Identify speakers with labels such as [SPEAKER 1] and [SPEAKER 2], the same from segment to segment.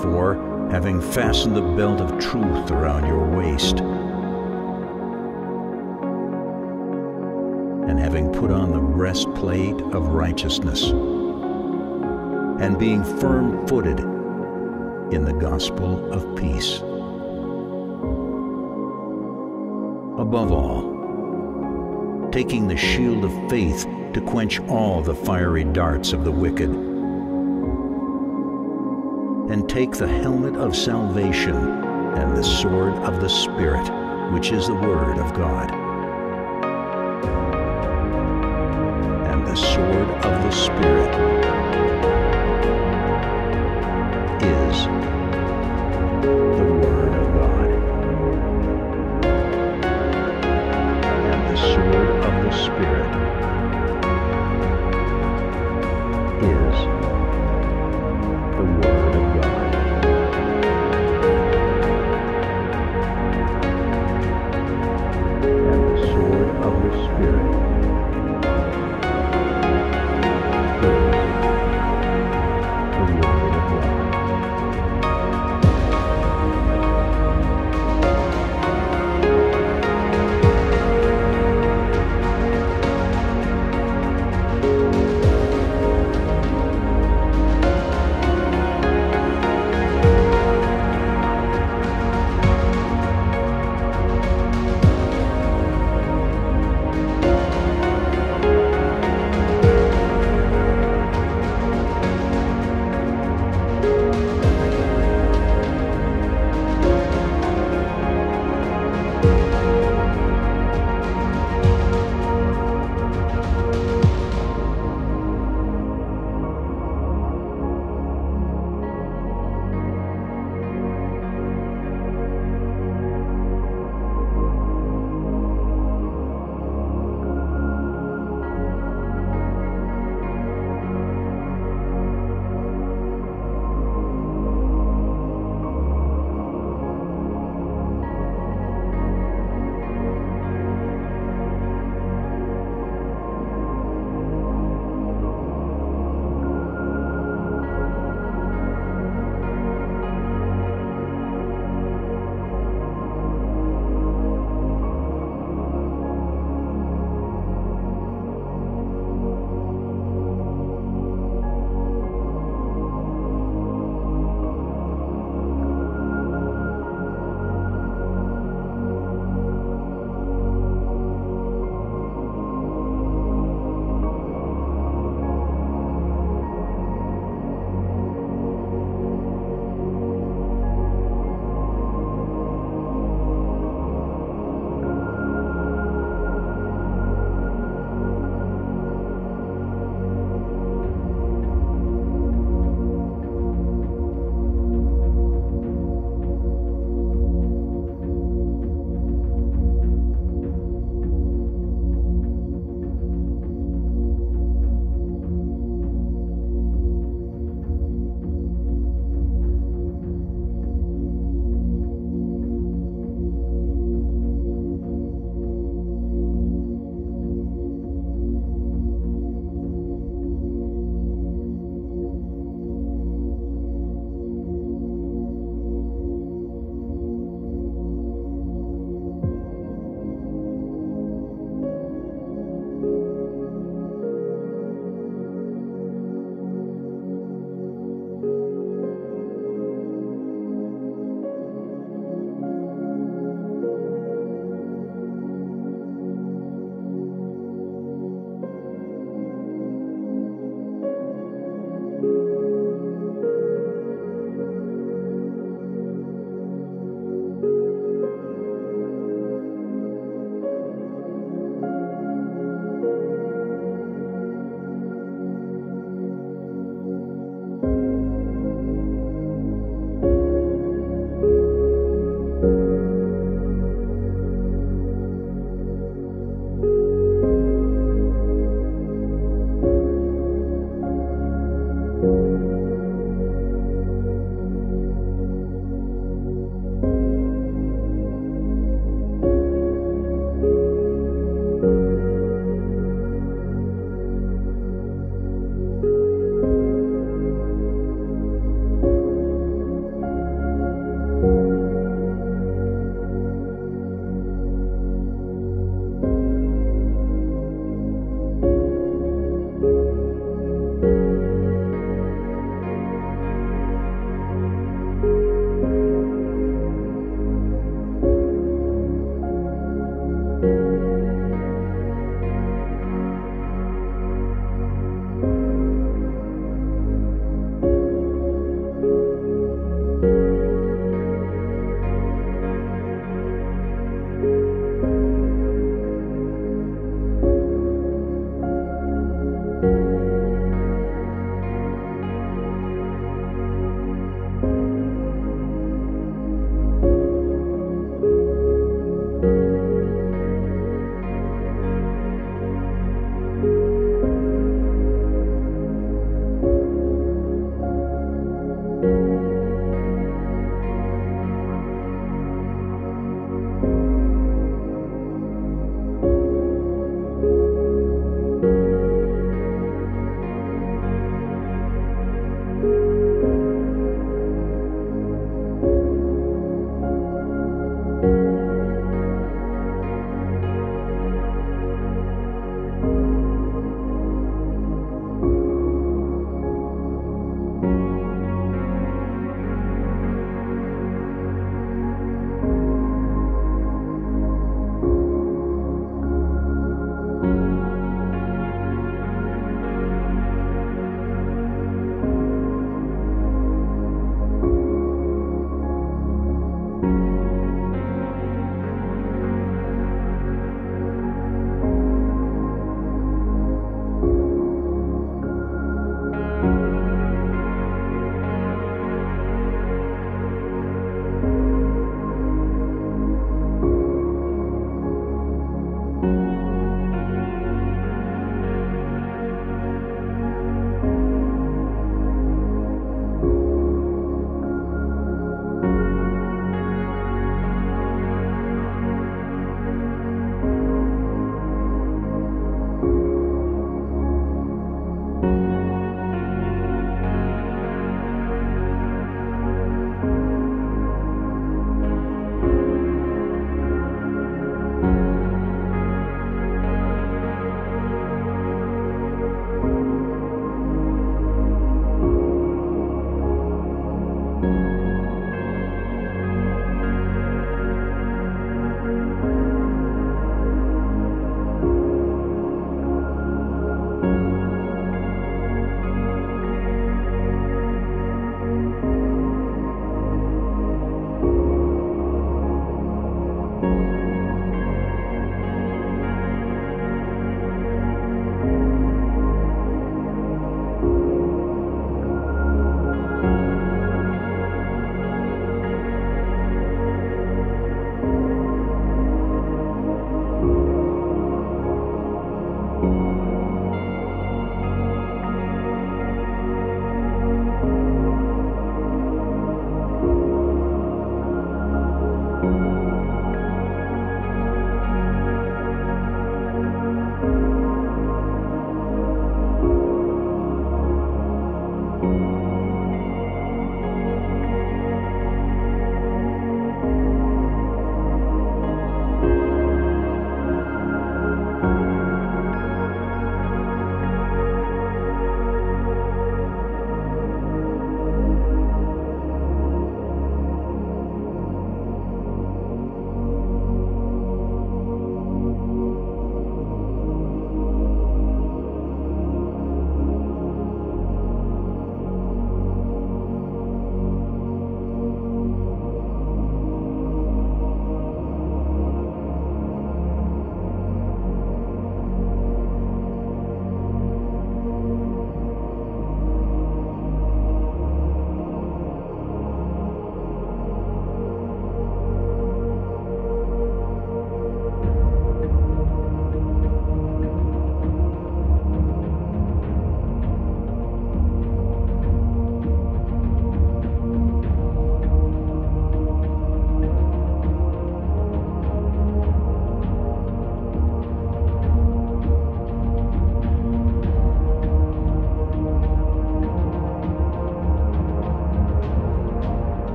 [SPEAKER 1] therefore, having fastened the belt of truth around your waist, and having put on the breastplate of righteousness, and being firm footed in the gospel of peace. Above all, taking the shield of faith to quench all the fiery darts of the wicked, take the helmet of salvation and the sword of the Spirit, which is the Word of God.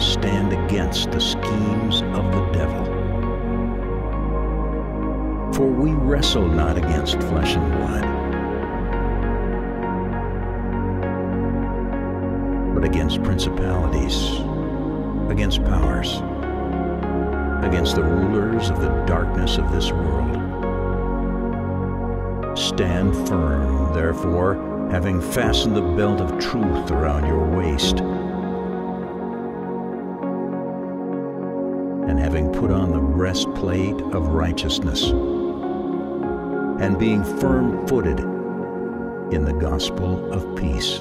[SPEAKER 1] Stand against the schemes of the devil. For we wrestle not against flesh and blood, but against principalities, against powers, against the rulers of the darkness of this world. Stand firm, therefore, having fastened the belt of truth around your waist, breastplate of righteousness, and being firm footed in the gospel of peace.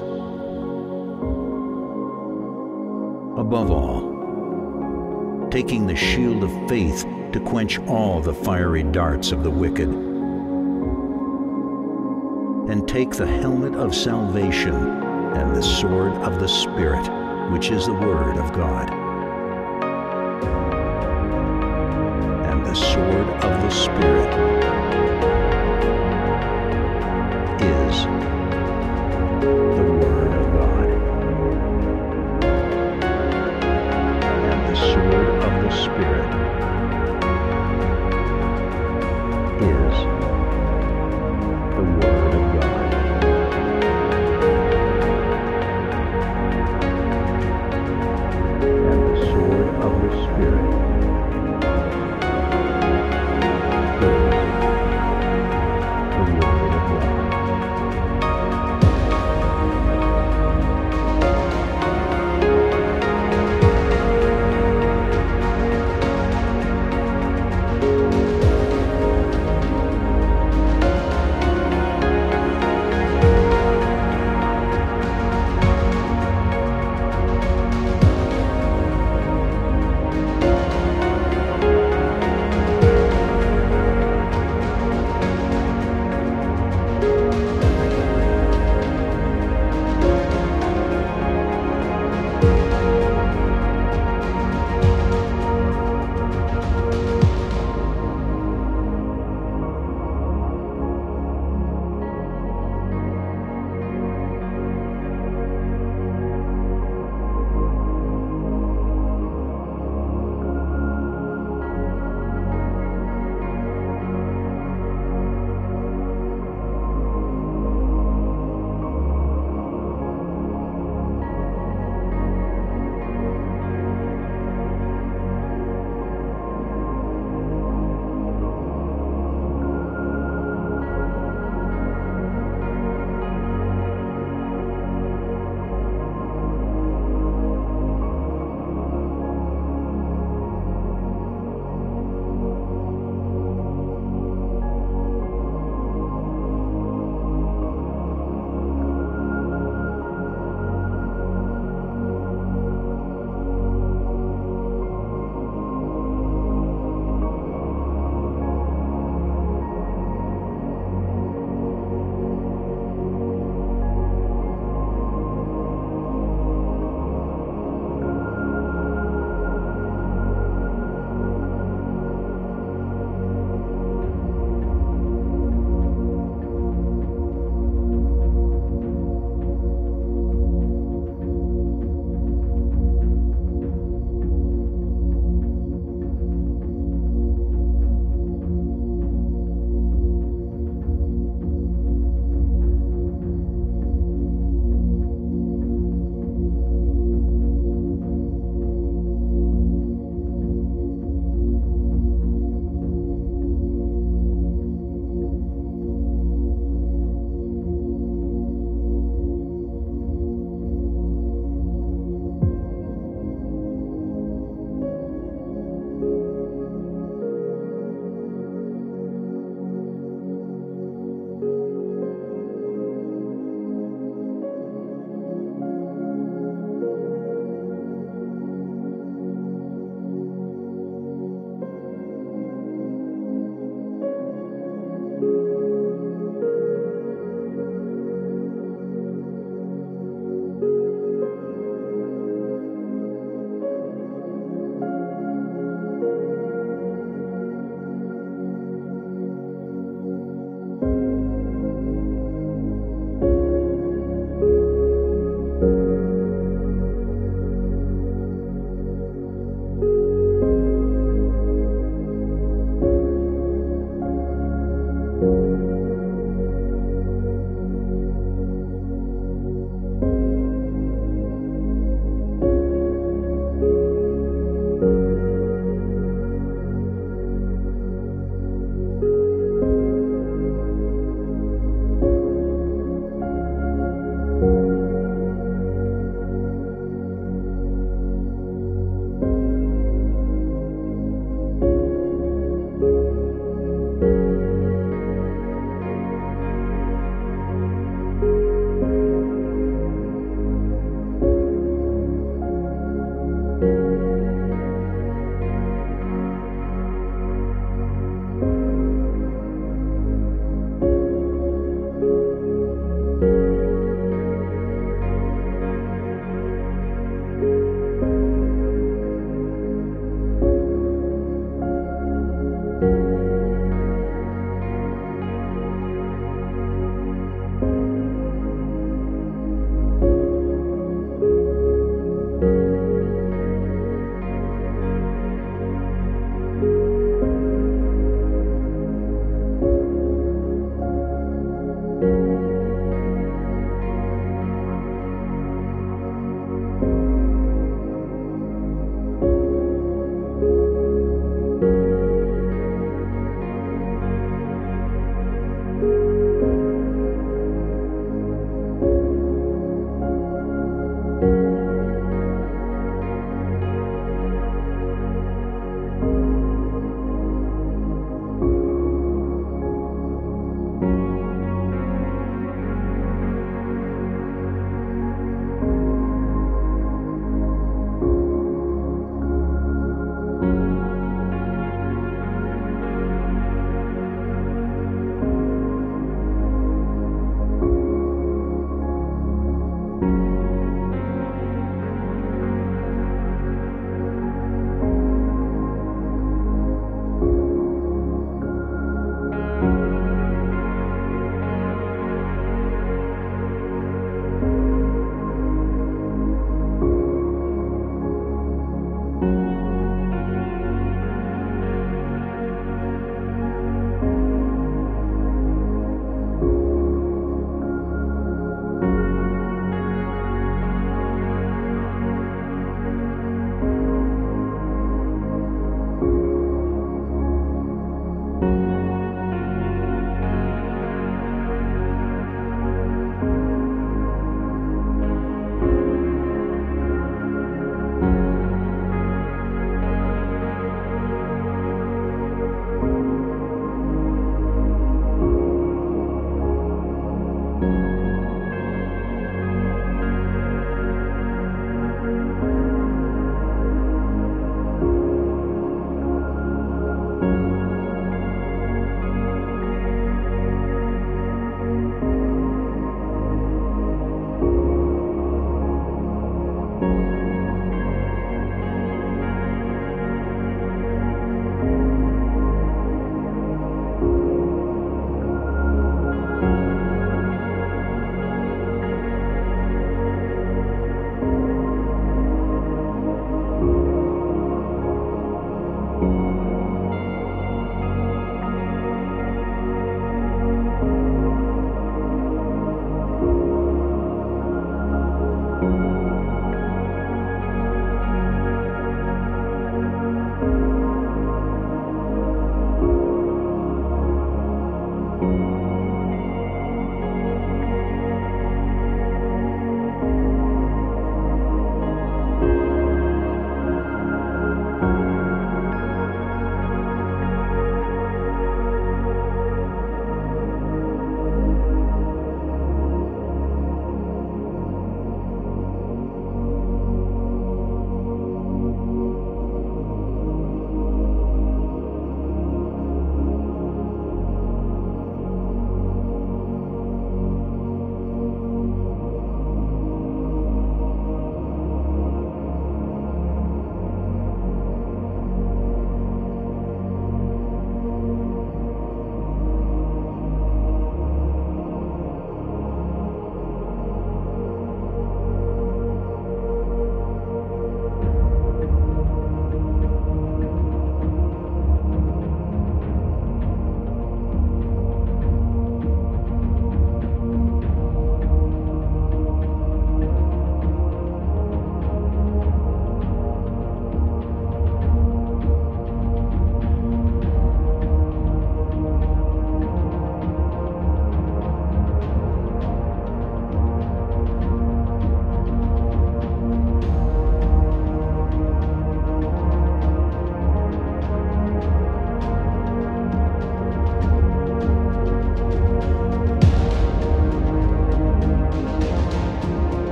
[SPEAKER 1] Above all, taking the shield of faith to quench all the fiery darts of the wicked, and take the helmet of salvation and the sword of the Spirit, which is the Word of God. Spirit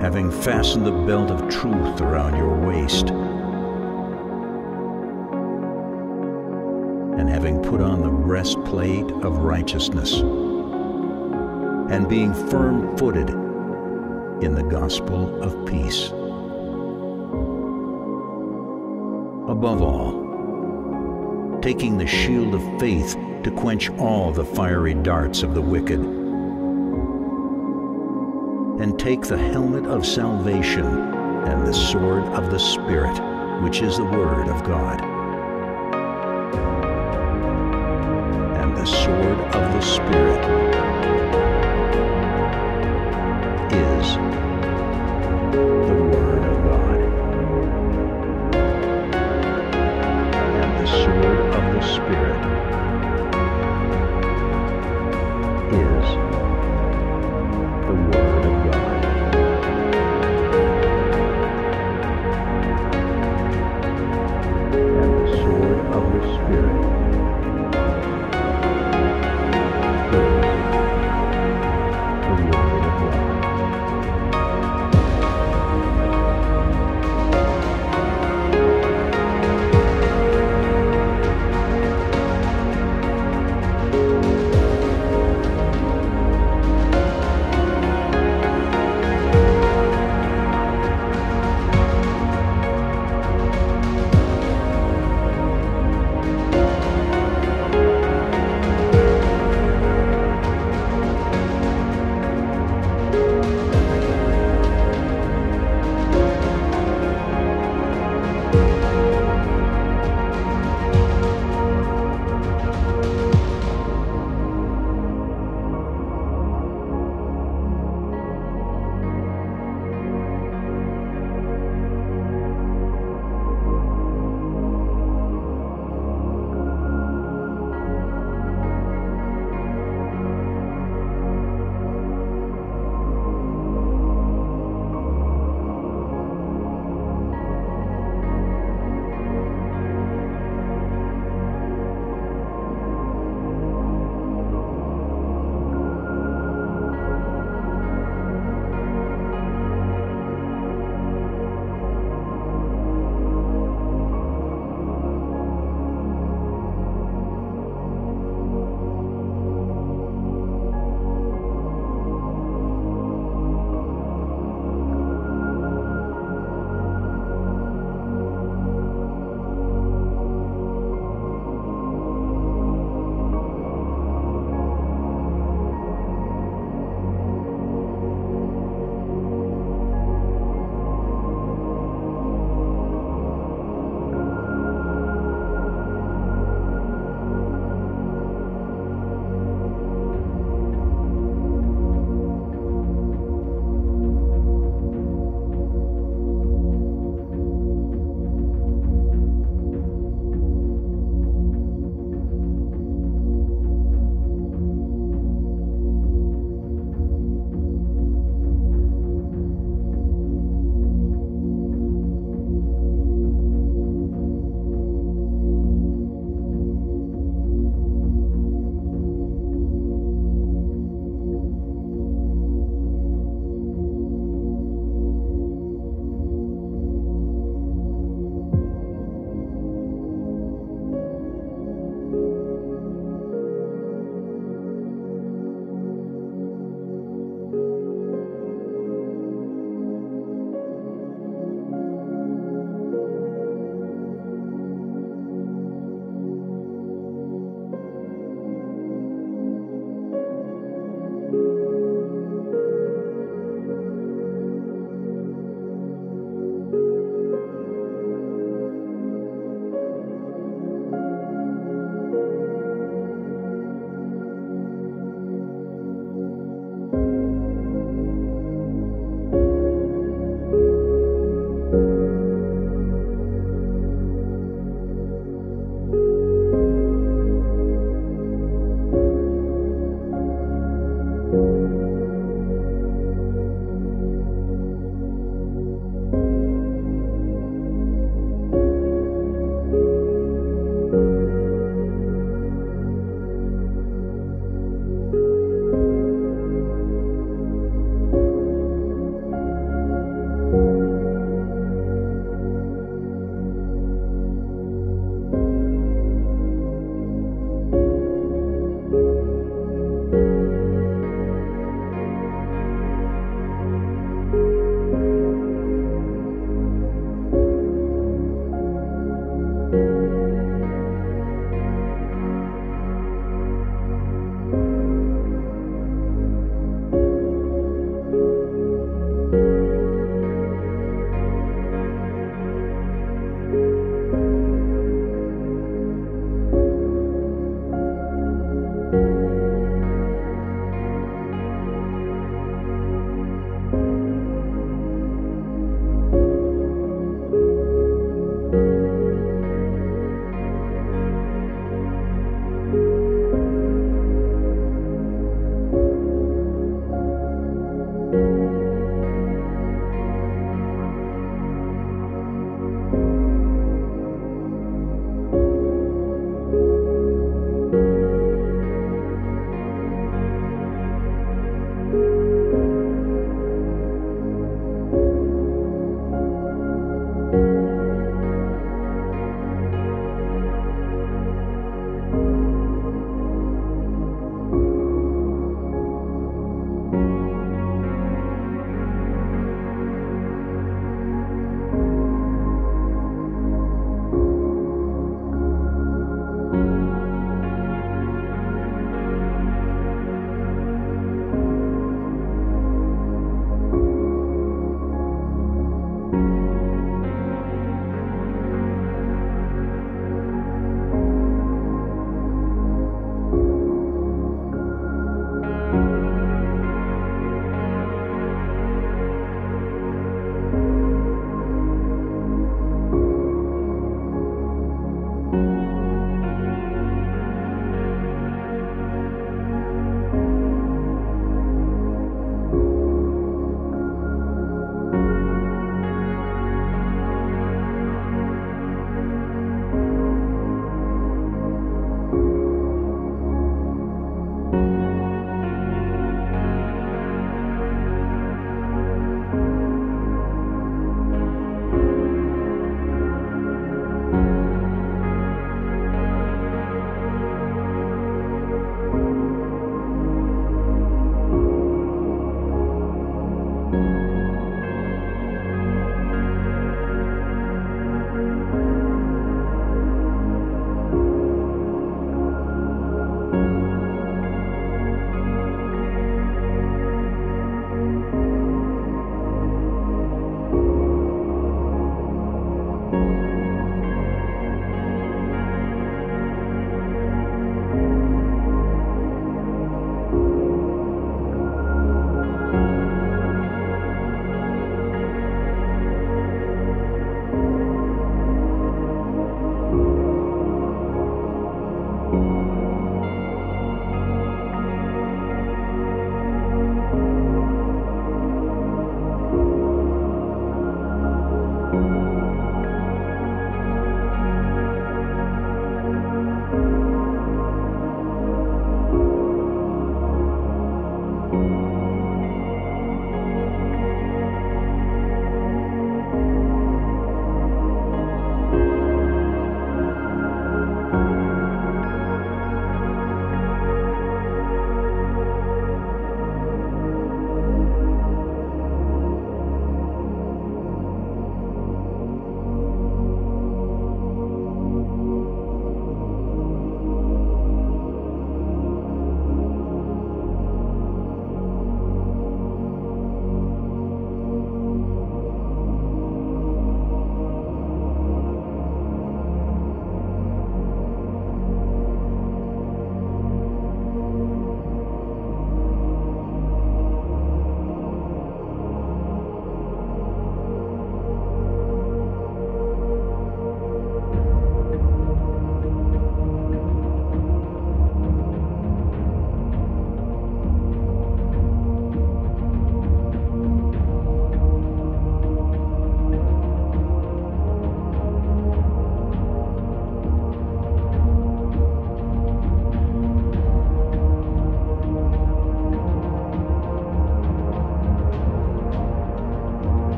[SPEAKER 1] having fastened the belt of truth around your waist, and having put on the breastplate of righteousness, and being firm footed in the gospel of peace. Above all, taking the shield of faith to quench all the fiery darts of the wicked, take the helmet of salvation and the sword of the Spirit, which is the Word of God.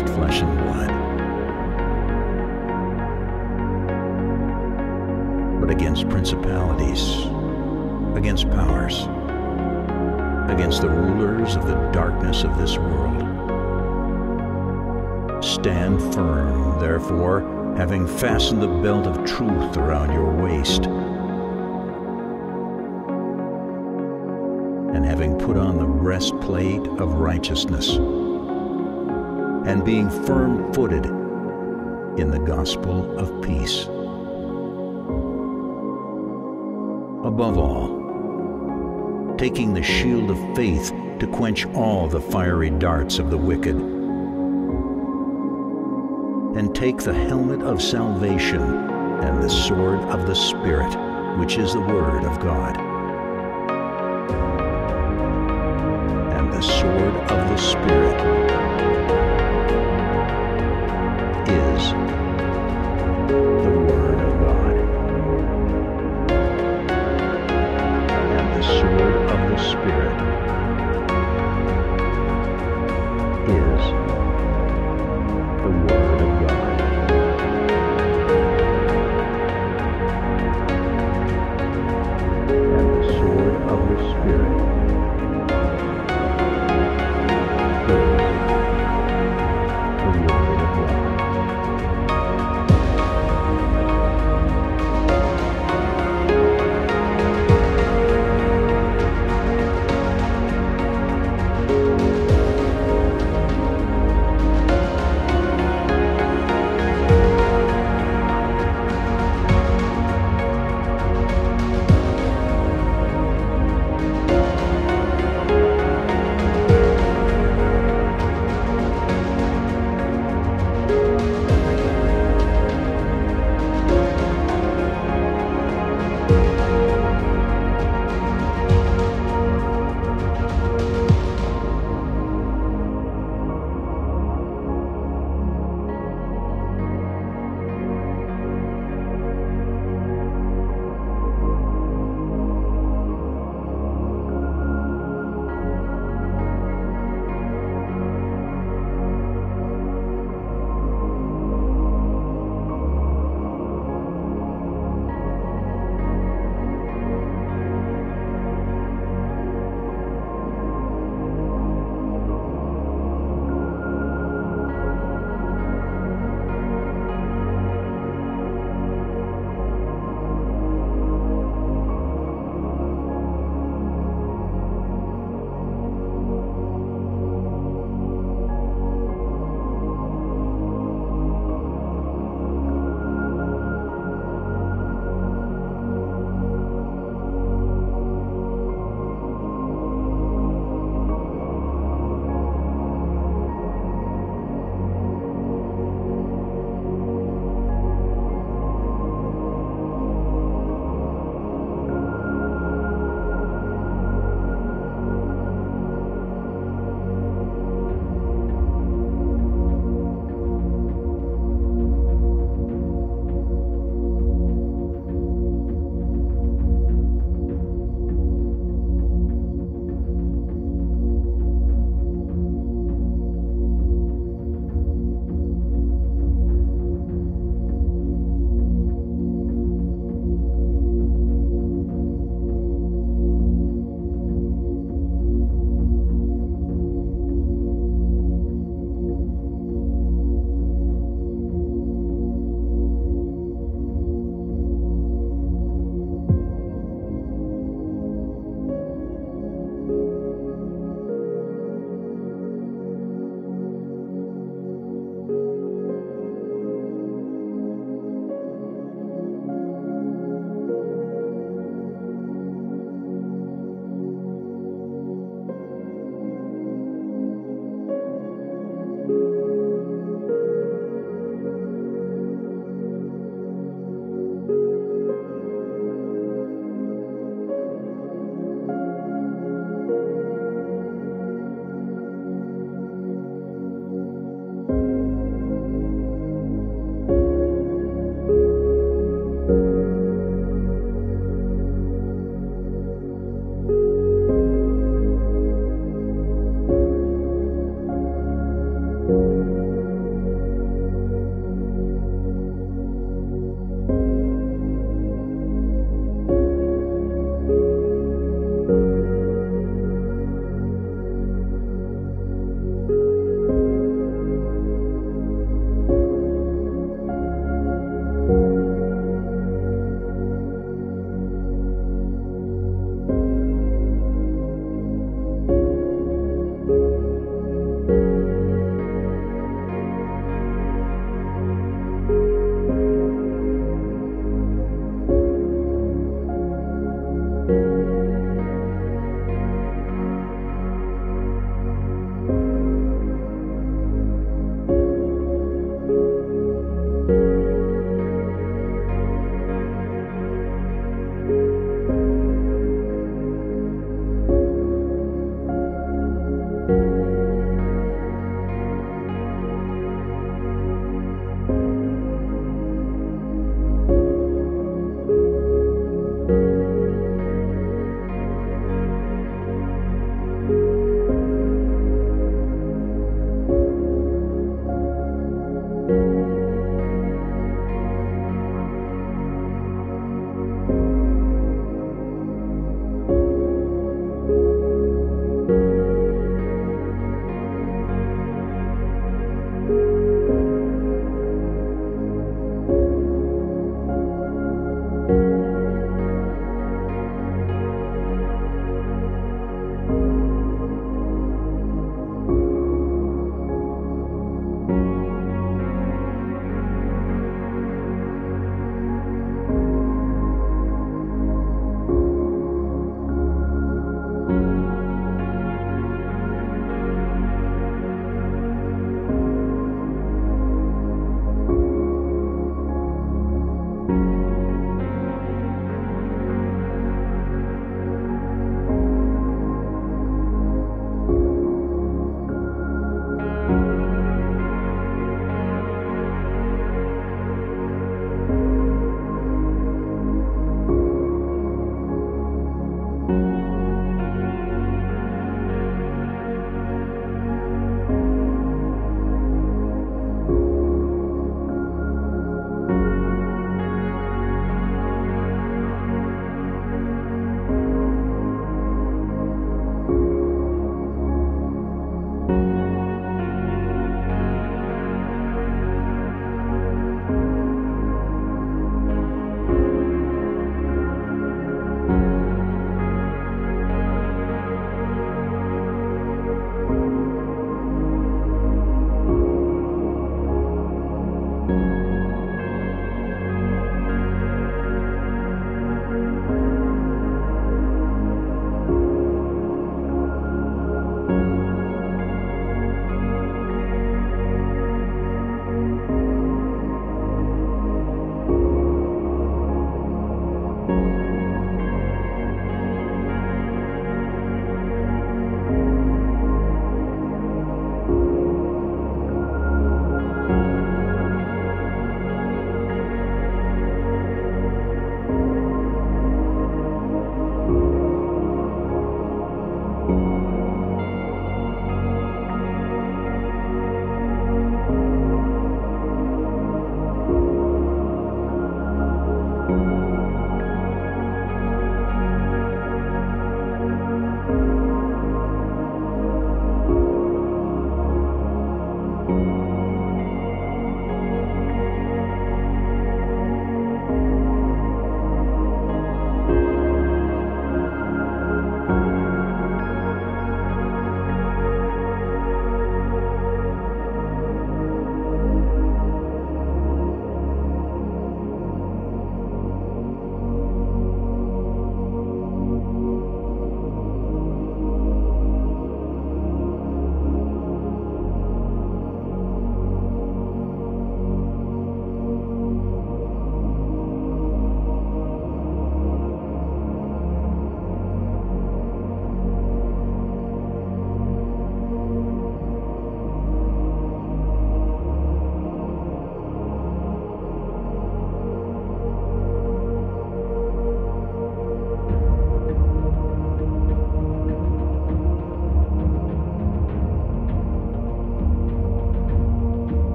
[SPEAKER 1] Flesh and blood, but against principalities, against powers, against the rulers of the darkness of this world. Stand firm, therefore, having fastened the belt of truth around your waist, and having put on the breastplate of righteousness, and being firm footed in the gospel of peace. Above all, taking the shield of faith to quench all the fiery darts of the wicked, and take the helmet of salvation and the sword of the Spirit, which is the Word of God. And the sword of the Spirit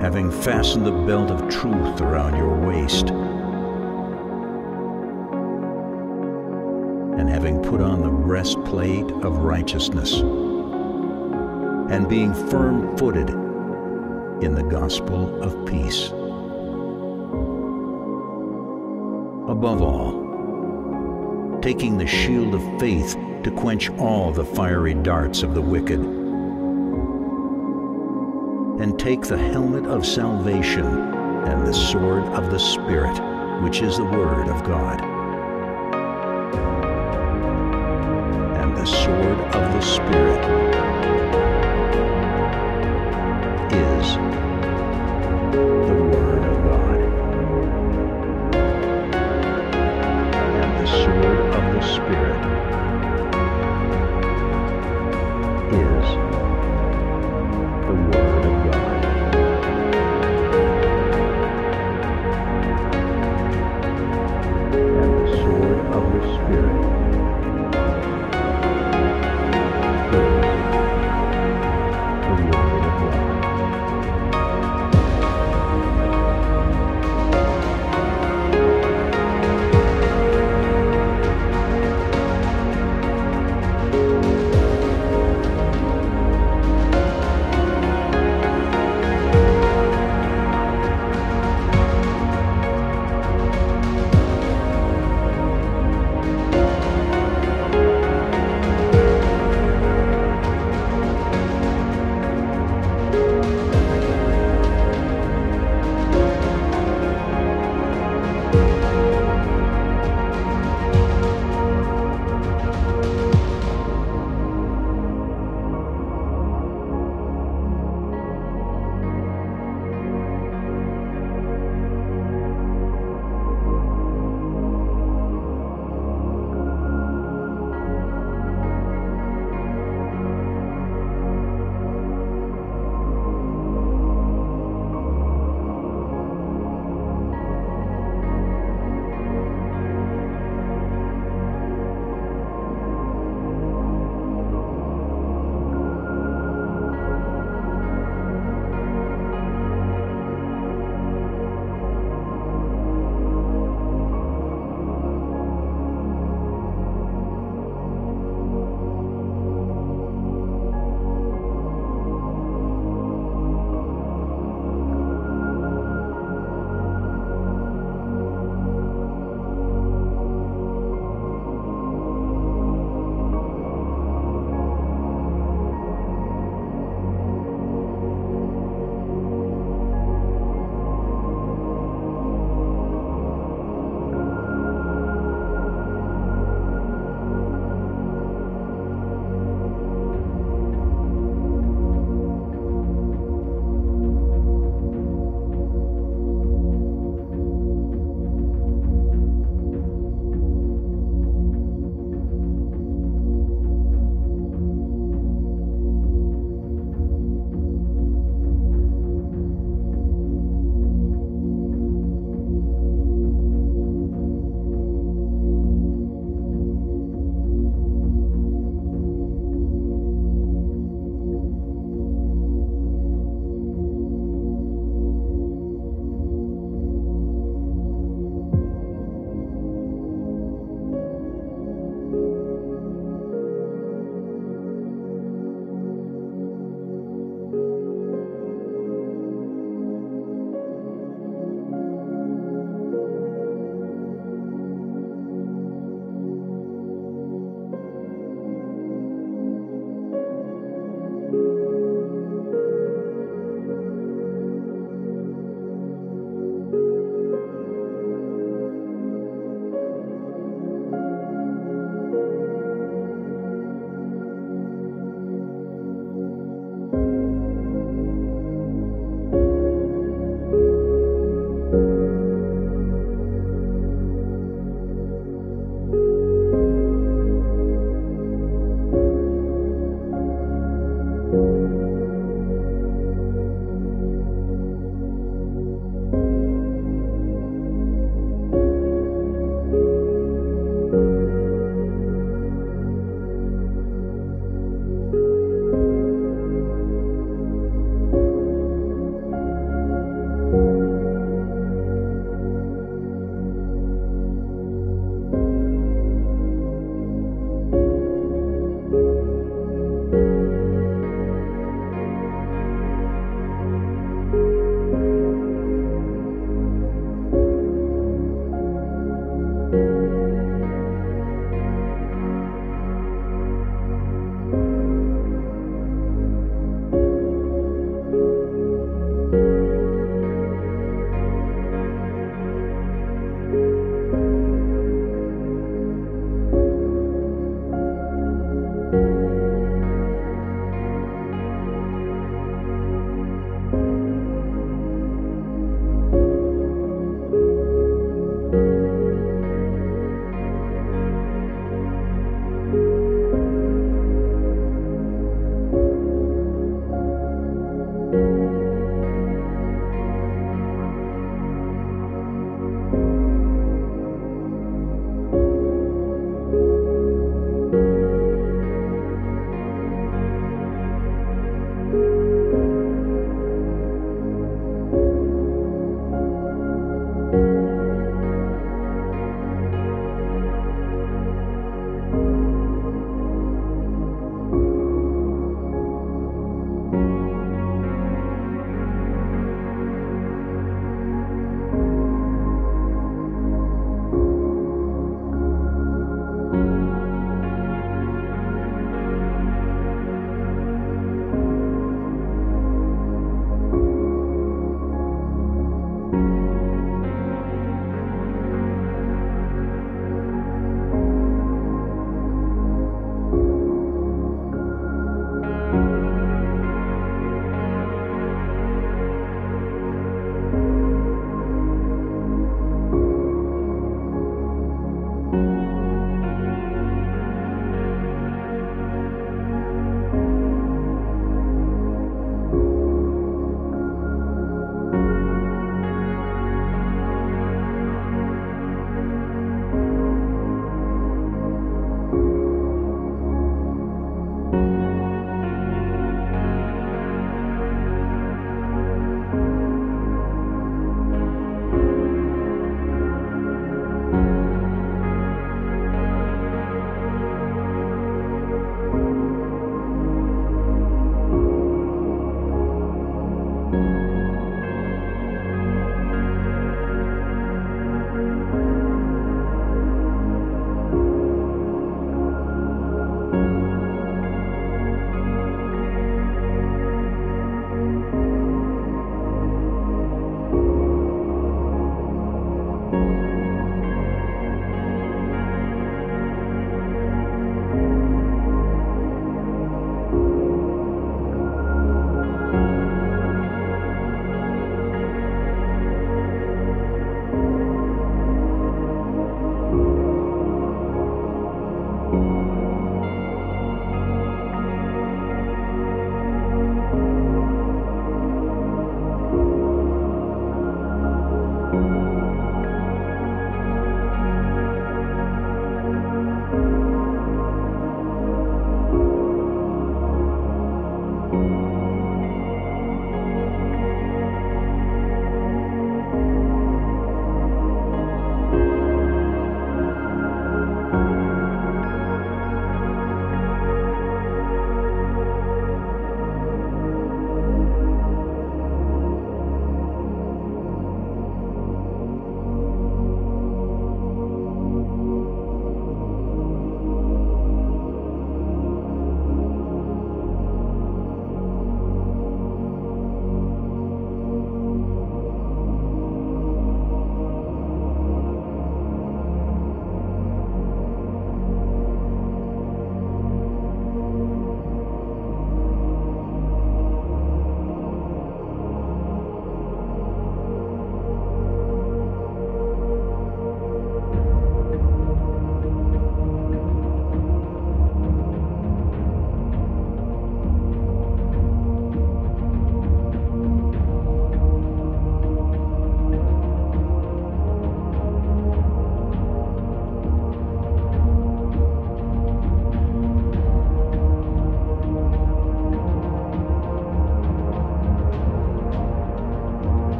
[SPEAKER 1] having fastened the belt of truth around your waist, and having put on the breastplate of righteousness, and being firm footed in the gospel of peace. Above all, taking the shield of faith to quench all the fiery darts of the wicked, take the helmet of salvation and the sword of the Spirit, which is the Word of God.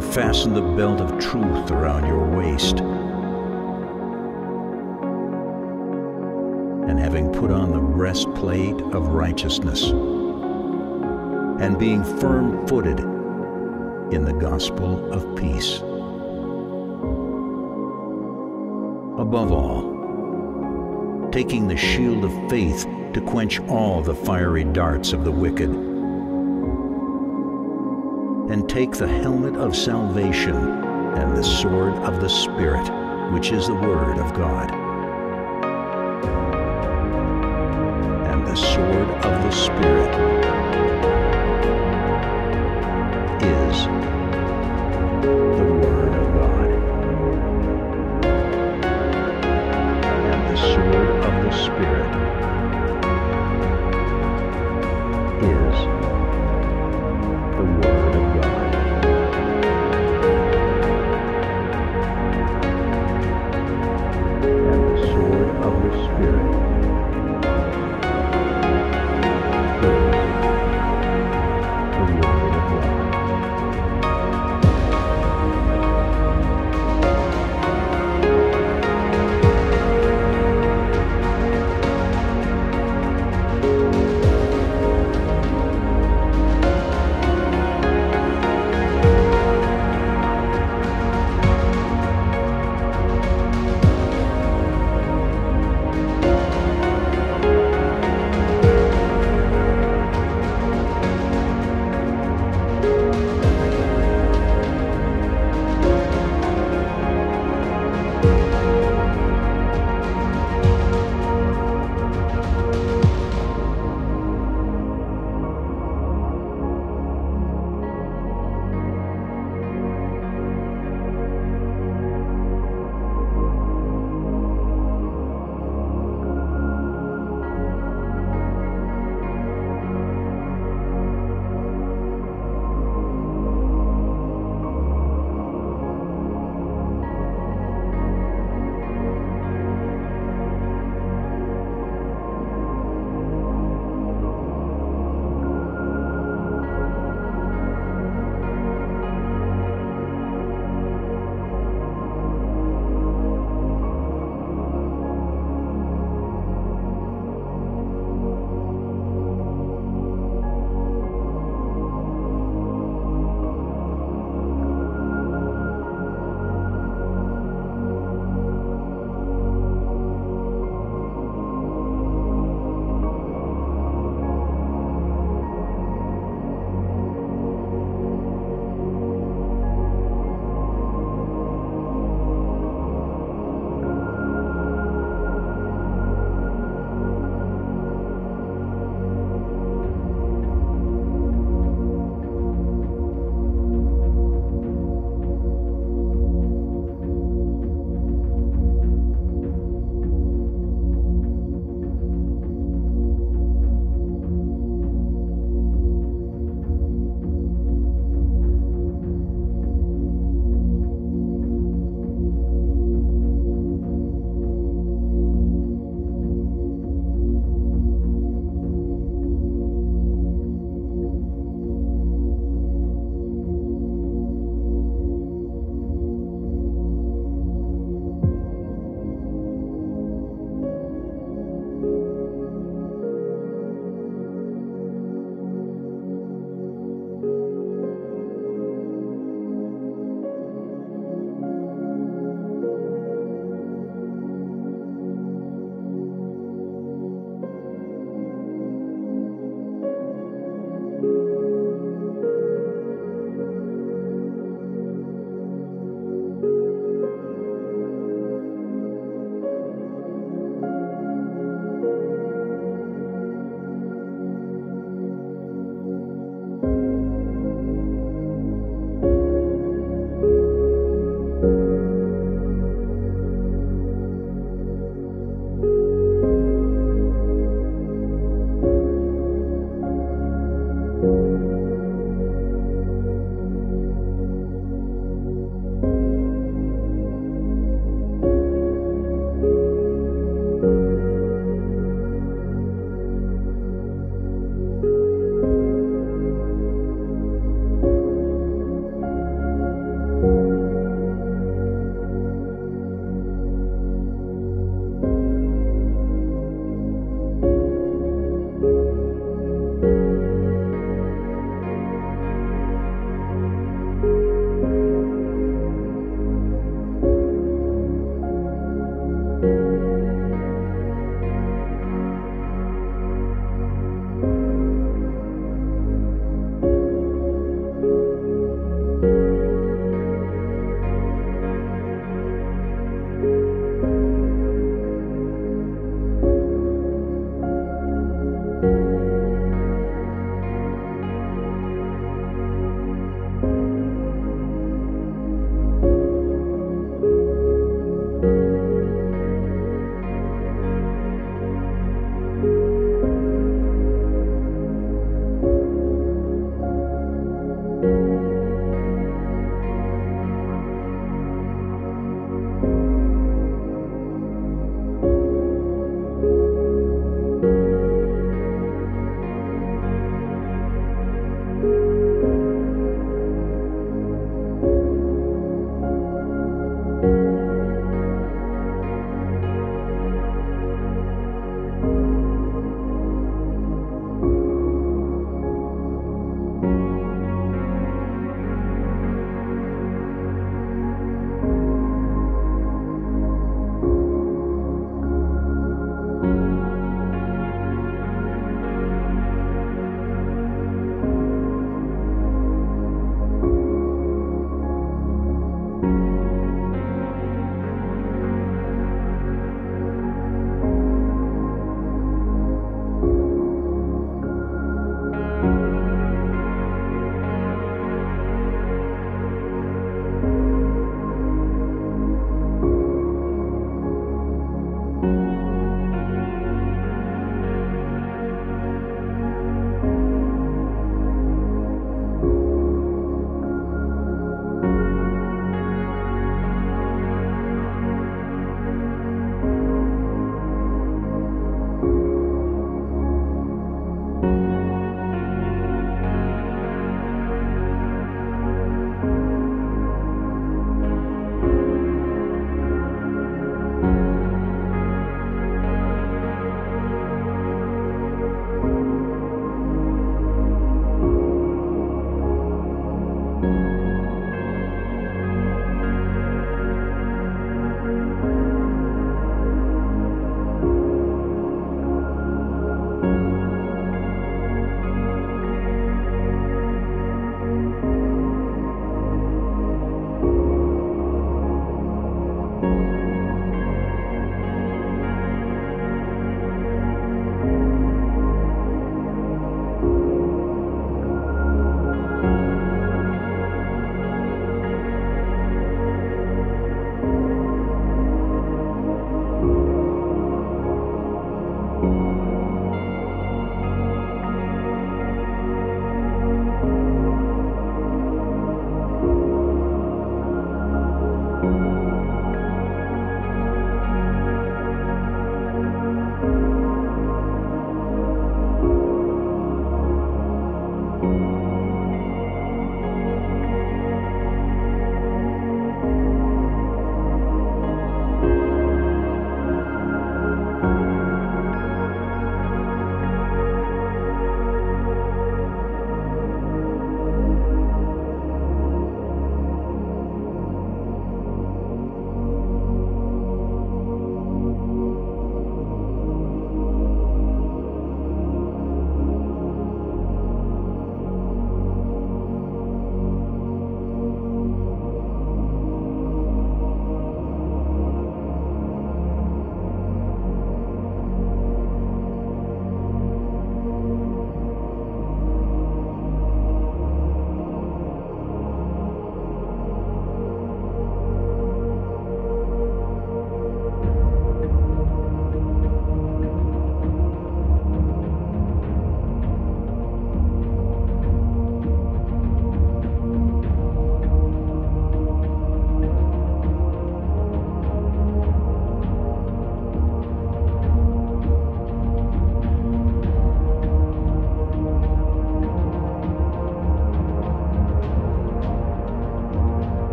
[SPEAKER 1] Having fastened the belt of truth around your waist, and having put on the breastplate of righteousness, and being firm footed in the gospel of peace. Above all, taking the shield of faith to quench all the fiery darts of the wicked, and take the helmet of salvation and the sword of the Spirit, which is the Word of God. And the sword of the Spirit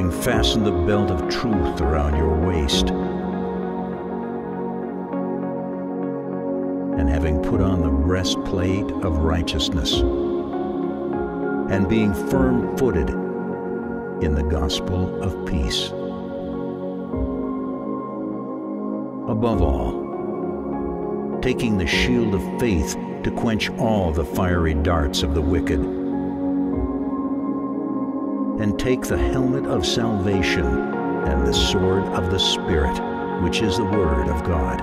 [SPEAKER 1] having fastened the belt of truth around your waist, and having put on the breastplate of righteousness, and being firm footed in the gospel of peace. Above all, taking the shield of faith to quench all the fiery darts of the wicked, and take the helmet of salvation and the sword of the Spirit, which is the Word of God.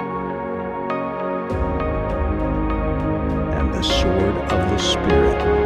[SPEAKER 1] And the sword of the Spirit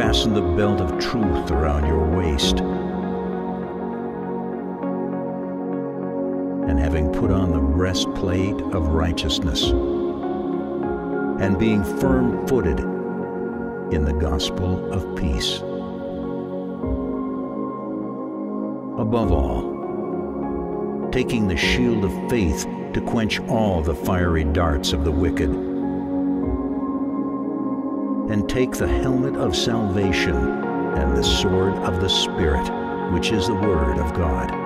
[SPEAKER 1] fastened the belt of truth around your waist, and having put on the breastplate of righteousness, and being firm footed in the gospel of peace. Above all, taking the shield of faith to quench all the fiery darts of the wicked take the helmet of salvation and the sword of the Spirit, which is the Word of God.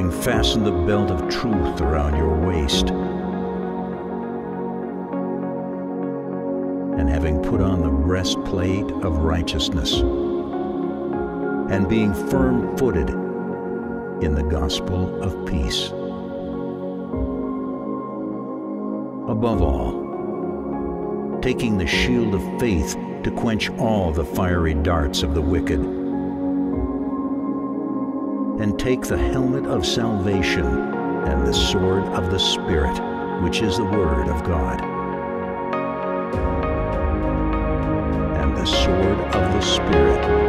[SPEAKER 1] Having fastened the belt of truth around your waist, and having put on the breastplate of righteousness, and being firm footed in the gospel of peace. Above all, taking the shield of faith to quench all the fiery darts of the wicked, and take the helmet of salvation and the sword of the Spirit, which is the Word of God. And the sword of the Spirit